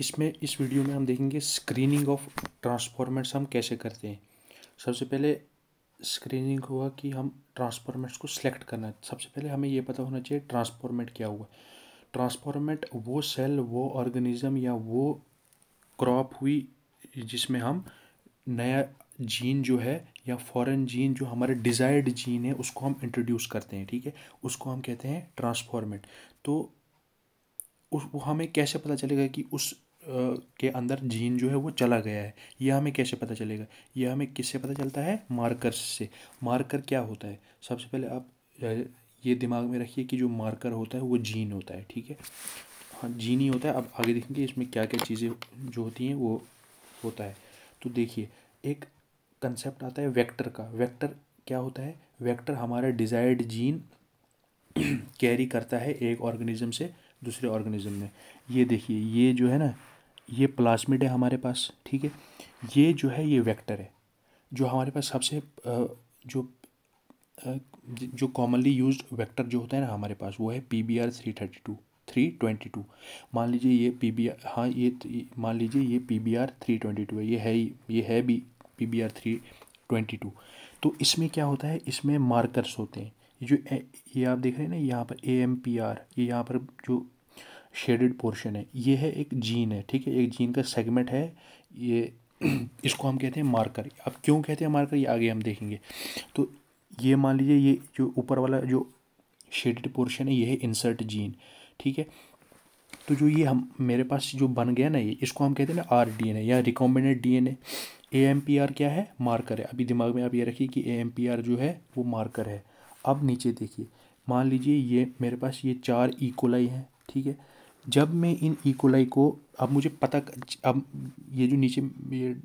इसमें, इस वीडियो में हम देखेंगे स्क्रीनिंग ऑफ़ ट्रांसफॉर्मेट्स हम कैसे करते हैं। सबसे पहले स्क्रीनिंग हुआ कि हम ट्रांसफॉर्मेट्स को सिलेक्ट करना है। सबसे पहले हमें ये पता होना चाहिए ट्रांसफॉर्मेट क्या हुआ। ट्रांसफॉर्मेट वो सेल वो ऑर्गेनिज्म या वो क्रॉप हुई जिसमें हम नया जीन जो है या फॉरेन जीन जो हमारे डिज़ायर्ड जीन है, उसको हम इंट्रोड्यूस करते हैं, ठीक है? उसको हम कहते हैं ट्रांसफॉर्मेट तो उस, वो हमें कैसे पता चलेगा कि उस के अंदर जीन जो है वो चला गया है। यह हमें कैसे पता चलेगा? यह हमें किससे पता चलता है? मार्कर्स से। मार्कर क्या होता है? सबसे पहले आप ये दिमाग में रखिए कि जो मार्कर होता है वो जीन होता है, ठीक है? हाँ जीन ही होता है। अब आगे देखेंगे इसमें क्या क्या चीज़ें जो होती हैं, वो होता है। तो देखिए, एक कंसेप्ट आता है वेक्टर का। वेक्टर क्या होता है? वेक्टर हमारा डिज़ायर्ड जीन कैरी करता है एक ऑर्गेनिज्म से दूसरे ऑर्गेनिज्म में। ये देखिए, ये जो है ना ये प्लास्मिड है हमारे पास, ठीक है? ये जो है, ये वेक्टर है, जो हमारे पास सबसे जो जो कॉमनली यूज़ वेक्टर जो होता है ना हमारे पास, वो है P B R three thirty two three twenty two मान लीजिए ये पी बी आर हाँ ये मान लीजिए ये P B R three twenty two है, ये है ये है भी P B R three twenty two तो इसमें क्या होता है? इसमें मार्कर्स होते हैं। ये जो, ये आप देख रहे हैं ना, यहाँ पर ए एम पी आर ये यहाँ पर जो शेडेड पोर्शन है। ये है एक जीन है, ठीक है? एक जीन का सेगमेंट है। ये इसको हम कहते हैं मार्कर अब क्यों कहते हैं मार्कर ये आगे हम देखेंगे। तो ये मान लीजिए ये जो ऊपर वाला जो शेडेड पोर्शन है, ये है इंसर्ट जीन ठीक है? तो जो ये हम, मेरे पास जो बन गया ना ये, इसको हम कहते हैं ना आर डी एन ए या recombinant D N A A M P R क्या है? मार्कर है। अभी दिमाग में आप ये रखिए कि ए एम पी आर जो है, वो मार्कर है। अब नीचे देखिए। मान लीजिए ये, मेरे पास ये चार इकोलाई हैं, ठीक है? जब मैं इन इकोलाई को, अब मुझे पता अब ये जो नीचे, ये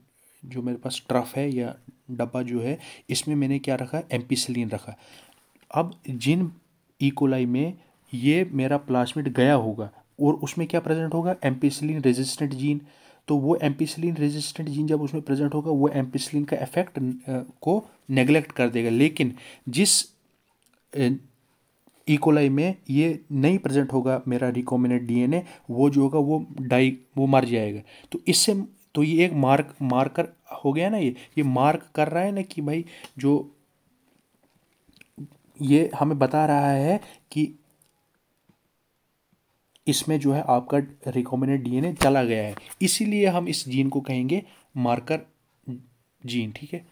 जो मेरे पास ट्रफ है या डब्बा जो है, इसमें मैंने क्या रखा? एम्पिसलिन रखा। अब जिन इकोलाई में ये मेरा प्लास्मिड गया होगा, और उसमें क्या प्रेजेंट होगा? एम्पिसलिन रेजिस्टेंट जीन तो वो एम्पिसलिन रेजिस्टेंट जीन जब उसमें प्रेजेंट होगा, वो एम्पिसलिन का इफ़ेक्ट को नेग्लेक्ट कर देगा। लेकिन जिस इकोलाई में ये नहीं प्रेजेंट होगा मेरा रिकॉमिनेट डीएनए वो जो होगा वो डाई वो मर जाएगा। तो इससे तो ये एक मार्क मार्कर हो गया ना ये? ये मार्क कर रहा है ना कि भाई जो ये हमें बता रहा है कि इसमें जो है आपका रिकॉमिनेट डीएनए चला गया है। इसीलिए हम इस जीन को कहेंगे मार्कर जीन ठीक है?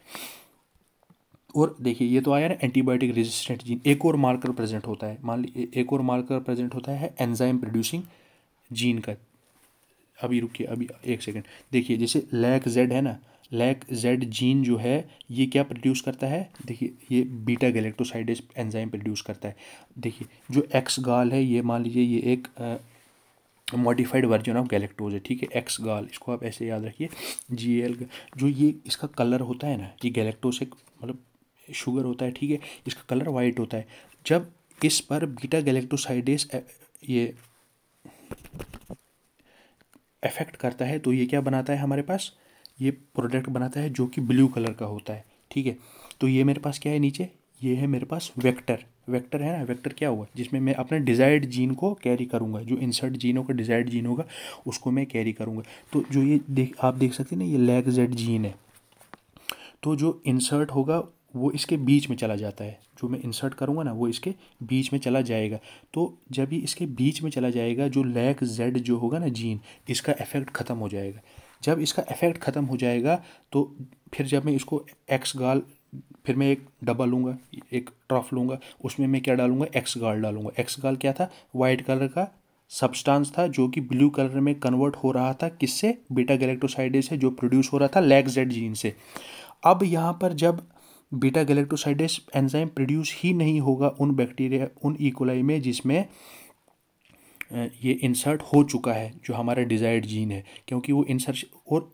और देखिए, ये तो आया ना एंटीबायोटिक रेजिस्टेंट जीन। एक और मार्कर प्रेजेंट होता है। मान ली एक और मार्कर प्रेजेंट होता है एंजाइम प्रोड्यूसिंग जीन का। अभी रुकिए, अभी एक सेकंड। देखिए, जैसे लैक जेड है ना, लैक जेड जीन जो है, ये क्या प्रोड्यूस करता है? देखिए, ये बीटा गैलेक्टोसाइडेज एंजाइम प्रोड्यूस करता है। देखिए, जो एक्स गाल है, ये मान लीजिए, ये एक मॉडिफाइड वर्जन ऑफ़ गैलेक्टोज है, ठीक है, एक्स गाल। इसको आप ऐसे याद रखिए, जी एल जो ये, इसका कलर होता है ना, ये गैलेक्टोज एक मतलब शुगर होता है, ठीक है? इसका कलर वाइट होता है। जब इस पर बीटा गैलेक्टोसाइडेस ये इफ़ेक्ट करता है तो ये क्या बनाता है हमारे पास? ये प्रोडक्ट बनाता है जो कि ब्लू कलर का होता है, ठीक है? तो ये मेरे पास क्या है नीचे? ये है मेरे पास वेक्टर। वेक्टर है ना? वेक्टर क्या हुआ? जिसमें मैं अपने डिज़ायर्ड जीन को कैरी करूँगा। जो इंसर्ट जीन होगा डिज़ायर्ड जीन होगा, उसको मैं कैरी करूँगा। तो जो ये देख, आप देख सकते हैं ना, ये लेग जेड जीन है। तो जो इंसर्ट होगा वो इसके बीच में चला जाता है। जो मैं इंसर्ट करूँगा ना, वो इसके बीच में चला जाएगा। तो जब ये इसके बीच में चला जाएगा, जो लैक जेड जो होगा ना जीन इसका इफ़ेक्ट ख़त्म हो जाएगा। जब इसका इफ़ेक्ट ख़त्म हो जाएगा तो फिर जब मैं इसको एक्स गाल, फिर मैं एक डब्बा लूँगा, एक ट्रफ लूँगा, उसमें मैं क्या डालूँगा? एक्स गाल डालूँगा। एक्स गाल क्या था? वाइट कलर का सब्सटेंस था, जो कि ब्लू कलर में कन्वर्ट हो रहा था। किससे? बीटा गैलेक्टोसाइडे से, जो प्रोड्यूस हो रहा था लैक जेड जीन से। अब यहाँ पर जब बीटा गैलेक्टोसाइडेस एंजाइम प्रोड्यूस ही नहीं होगा उन बैक्टीरिया उन इकोलाई में जिसमें ये इंसर्ट हो चुका है, जो हमारा डिज़ायर्ड जीन है। क्योंकि वो इंसर्ट और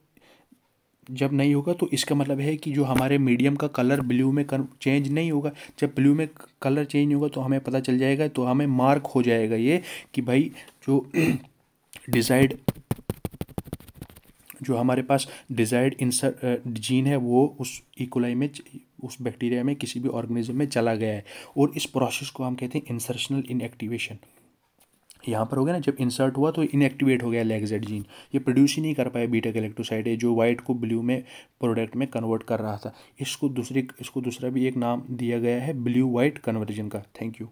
जब नहीं होगा तो इसका मतलब है कि जो हमारे मीडियम का कलर ब्लू में चेंज नहीं होगा। जब ब्लू में कलर चेंज होगा तो हमें पता चल जाएगा तो हमें मार्क हो जाएगा ये कि भाई जो डिज़ायर्ड जो हमारे पास डिज़ायर्ड इंसर जीन है वो उस इकोलाई में उस बैक्टीरिया में किसी भी ऑर्गेनिज्म में चला गया है और इस प्रोसेस को हम कहते हैं इंसर्शनल इनएक्टिवेशन यहाँ पर हो गया ना, जब इंसर्ट हुआ तो इनएक्टिवेट हो गया लेगजेड जीन ये प्रोड्यूस ही नहीं कर पाया बीटा कलेक्ट्रोसाइड है, जो वाइट को ब्लू में प्रोडक्ट में कन्वर्ट कर रहा था। इसको दूसरी, इसको दूसरा भी एक नाम दिया गया है ब्लू वाइट कन्वर्जन का। Thank you